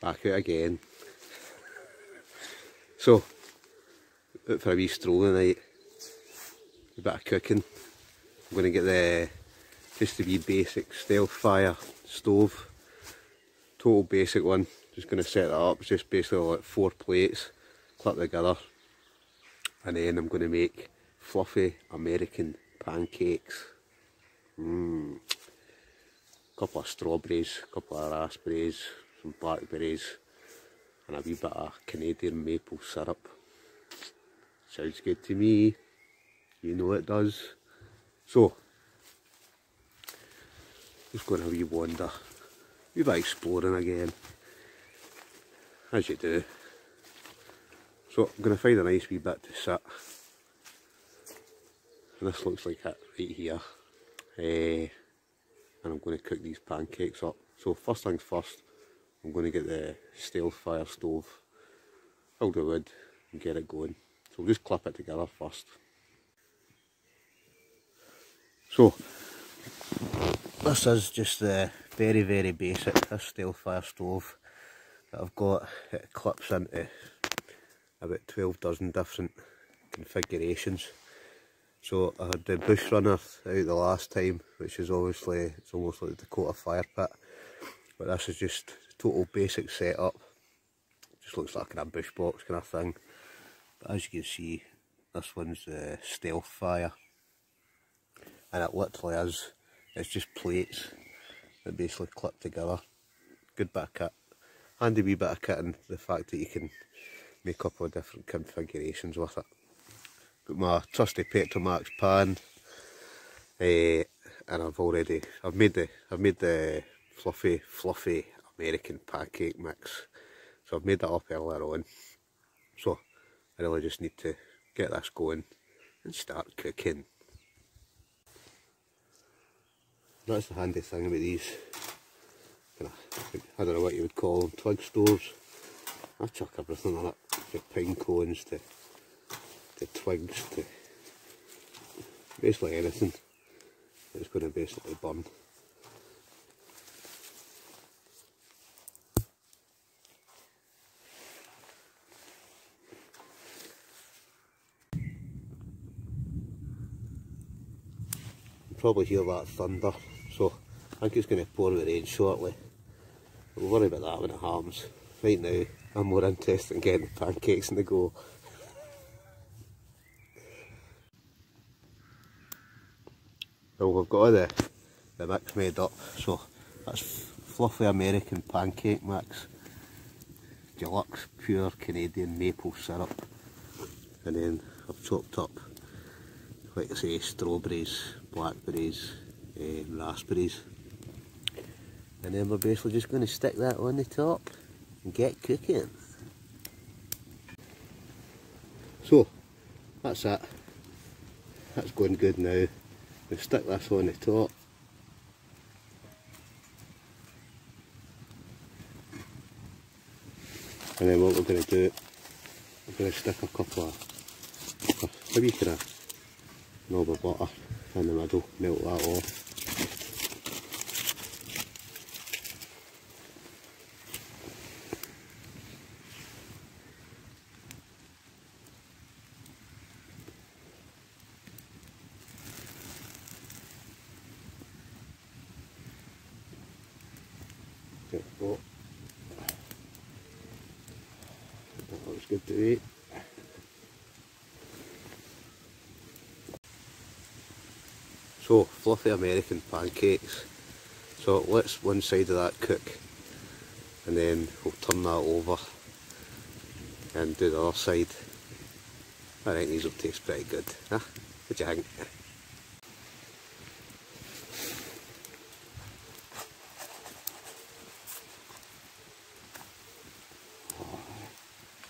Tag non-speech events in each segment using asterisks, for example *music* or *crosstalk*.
back out again. *laughs* So, out for a wee stroll tonight, a bit of cooking. I'm going to get the, just the wee basic Stealthfyre stove, total basic one. Just going to set that up, it's just basically like four plates, clip together, and then I'm going to make fluffy American pancakes. Mmm. Couple of strawberries, couple of raspberries, some blackberries, and a wee bit of Canadian maple syrup. Sounds good to me. You know it does. So, just going a wee wander, wee bit exploring again, as you do. So I'm going to find a nice wee bit to sit. And this looks like it right here. Uh, and I'm going to cook these pancakes up. So first things first, I'm going to get the Stealthfyre stove, build the wood and get it going. So we'll just clip it together first. So, this is just the very very basic, this Stealthfyre stove that I've got. It clips into about 12 dozen different configurations. So I had the bush runner out the last time, which is obviously, it's almost like the Dakota fire pit. But this is just total basic setup. Just looks like a bush box kind of thing. But as you can see, this one's the Stealthfyre. And it literally is, it's just plates that basically clip together. Good bit of kit. Handy wee bit of kit and the fact that you can make a couple of different configurations with it. Got my trusty Petromax pan, uh, and I've already I've made the I've made the fluffy fluffy American pancake mix. So I've made that up earlier on. So I really just need to get this going and start cooking. That's the handy thing about these, I don't know what you would call them, twig stoves. I chuck everything on it, from pine cones to, to twigs to basically anything that's going to basically burn. Probably hear that thunder so I think it's going to pour with rain shortly. We'll worry about that when it happens right now I'm more interested in getting the pancakes in the go. Well we've got the, the mix made up so that's fluffy American pancake mix. Deluxe pure Canadian maple syrup. And then I've chopped up like I say strawberries blackberries, um, raspberries. And then we're basically just going to stick that on the top and get cooking. So, that's that. That's going good now. We'll stick this on the top. And then what we're going to do, we're going to stick a couple of, maybe kind of knob of butter in the middle, melt that off. That looks good to eat. So, fluffy American pancakes. So let's one side of that cook and then we'll turn that over and do the other side. I think these will taste pretty good. Huh? What do you think?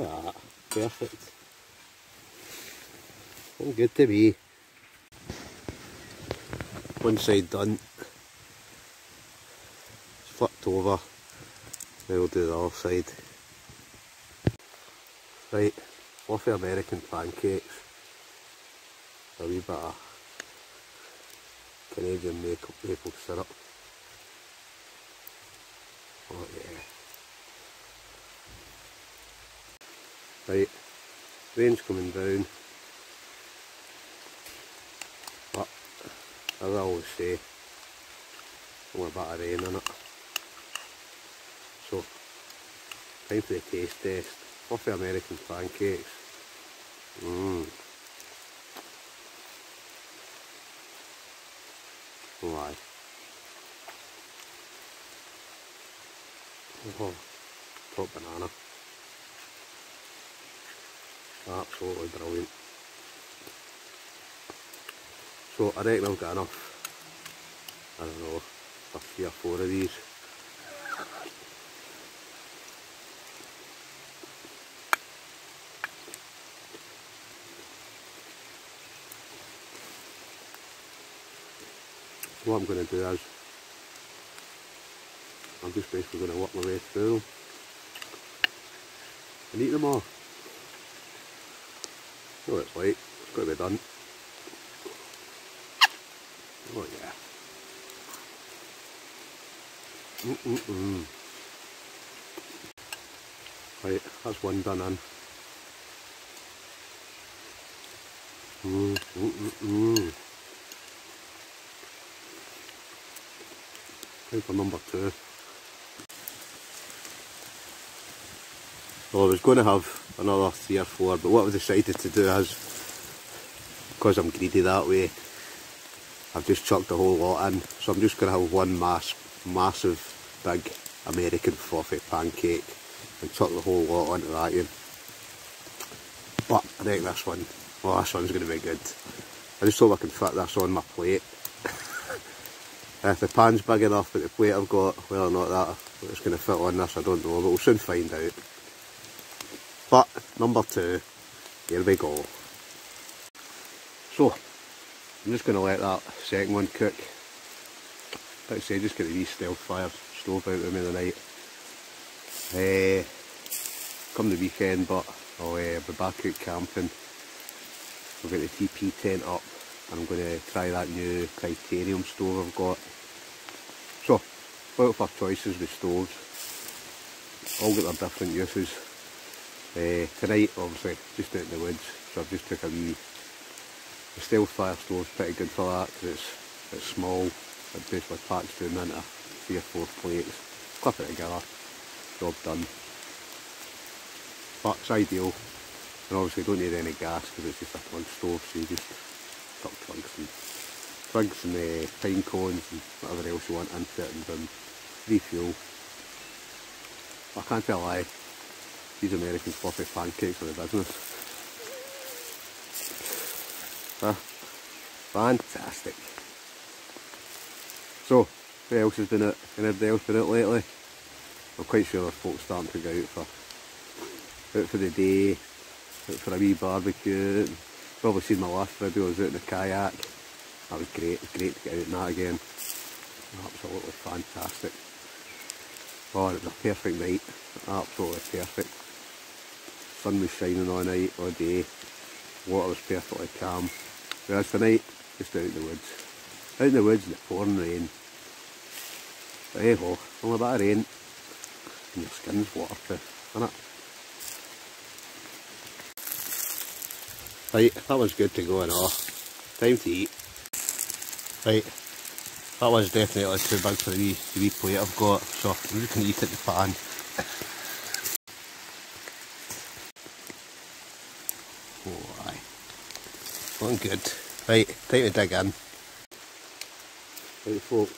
Ah, perfect. All good to be one side done it's flipped over now we'll do the other side. Right fluffy American pancakes. A wee bit of Canadian maple, maple syrup. Oh yeah. Right, rain's coming down. As I always say, only a bit of rain in it. So, time for the taste test. Fluffy American pancakes. Mmm. Aye. Oh, top banana. Absolutely brilliant. So I reckon I've got enough, I don't know, for three or four of these. What I'm going to do is, I'm just basically going to work my way through them and eat them all. Oh, it's late. It's got to be done. Oh yeah. Mm -mm. Right, that's one done in. -mm -mm -mm. Time for number two. Well, I was going to have another three or four, but what I've decided to do is, because I'm greedy that way, I've just chucked the whole lot in. So I'm just going to have one mass, massive, big American fluffy pancake and chuck the whole lot onto that in. But I think this one, well this one's going to be good. I just hope I can fit this on my plate. *laughs* if the pan's big enough, but the plate I've got, whether or not that it's going to fit on this, I don't know, but we'll soon find out. But number two, here we go. So, I'm just going to let that second one cook. Like I say, just get the wee Stealthfyre stove out with me tonight. Uh, come the weekend, but I'll uh, be back out camping. I've got the TP tent up and I'm going to try that new Criterium stove I've got. So, out our choices with stoves. All got their different uses. Uh, tonight, obviously, just out in the woods, so I've just took a wee. The Stealthfyre stove's pretty good for that because it's it's small. It basically packs down into three or four plates. Clip it together, job done. But it's ideal, and obviously don't need any gas because it's just a plug stove, so you just stuck plugs and twigs and uh, pine cones and whatever else you want into it and then refuel. I can't tell a lie, these American fluffy pancakes are the business. Huh? Fantastic. So, who else has been out? Anybody else been out lately? I'm quite sure there's folks starting to go out for out for the day, out for a wee barbecue. Probably seen my last video, I was out in the kayak. That was great, was great to get out in that again. Absolutely fantastic. Oh, it was a perfect night, absolutely perfect sun was shining all night, all day, water was perfectly calm. Whereas tonight, just out in the woods. Out in the woods in the pouring rain. But hey ho, only a bit of rain, and your skin's waterproof, isn't it? Right, that was good to go and all. Time to eat. Right, that was definitely too big for the wee, the wee plate I've got, so I'm just going to eat in the pan. Looking good. Right, time to dig in. Right folks,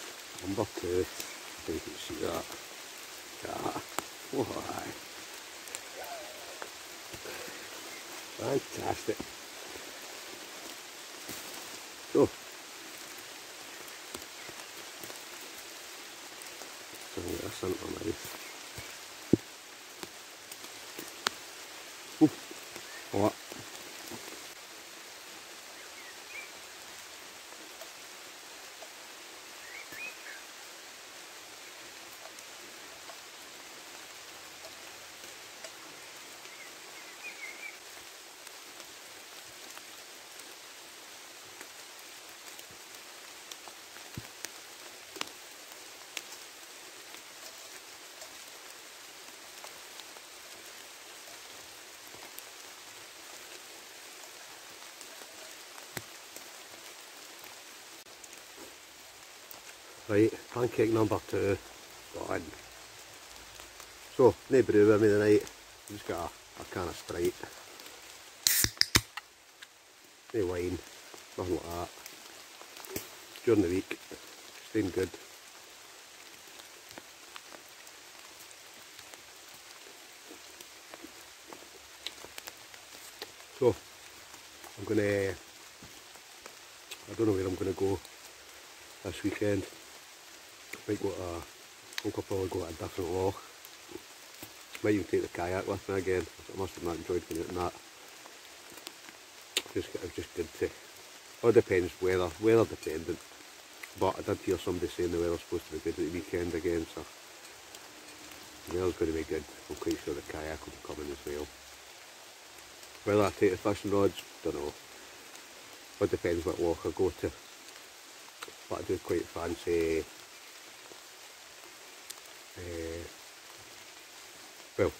number two. So you can see that. Yeah. Oh. Fantastic. So, to my mouth. Right, pancake number two. So, no brew with me tonight, just got a, a can of Sprite. No wine, nothing like that. During the week, staying good. So, I'm gonna, I don't know where I'm gonna go this weekend. Might go to, think I'll probably go to a different loch. Might even take the kayak with me again. I must have not enjoyed going out in that. Just, it was just good to, all depends weather, weather dependent. But I did hear somebody saying the weather's supposed to be good at the weekend again, so the weather's going to be good. I'm quite sure the kayak will be coming as well. Whether I take the fishing rods, don't know. It depends what walk I go to. But I do quite fancy uh, well,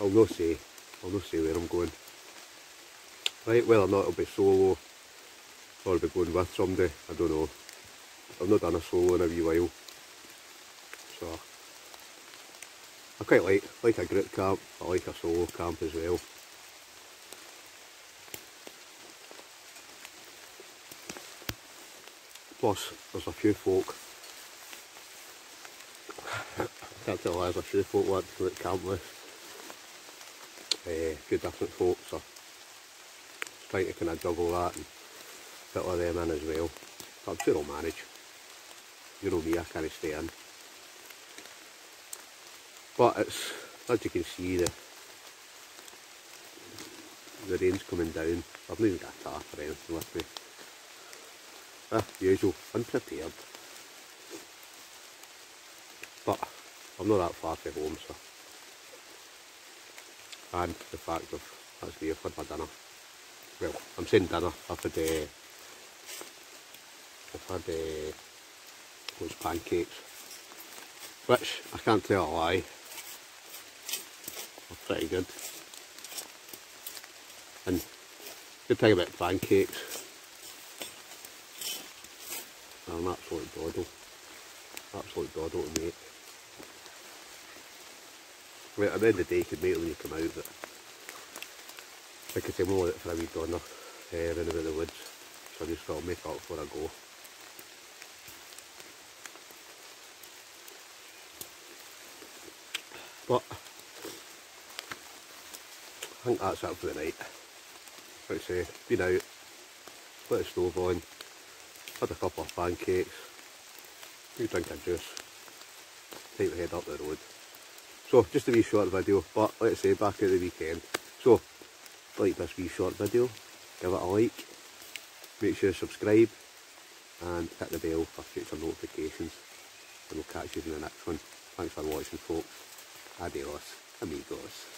I'll not say I'll not say where I'm going. Right, whether or not it'll be solo or I'll be going with somebody, I don't know. I've not done a solo in a wee while. So I quite like like a group camp, I like a solo camp as well. Plus, there's a few folk. Can't tell there's a few folk want to look with. Uh, few different folk, so trying to kind of juggle that and fit all them in as well. But I'm sure I'll manage. You know me, I can't stay in. But it's, as you can see, the the rain's coming down. I've not even got a tarp or anything with me. Ah, usual, unprepared. But I'm not that far from home, so. And the fact of, that's me, I've had my dinner. Well, I'm saying dinner, I've had, uh, I've had uh, those pancakes, which I can't tell a lie, are pretty good. And good thing about pancakes I'm an absolute doddle. Absolute doddle to make. Right, at the end of the day you could make it when you come out, but I say, more it for a wee donner uh, running about the woods. So I just thought I'll make up before I go. But I think that's it for the night. Like I say, been out, put the stove on, had a couple of pancakes, wee drink of juice, take the head up the road. So just a wee short video, but let's say back at the weekend. So like this wee short video, give it a like, make sure you subscribe and hit the bell for future notifications and we'll catch you in the next one. Thanks for watching folks. Adios amigos.